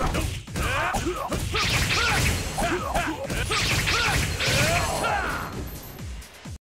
Nope.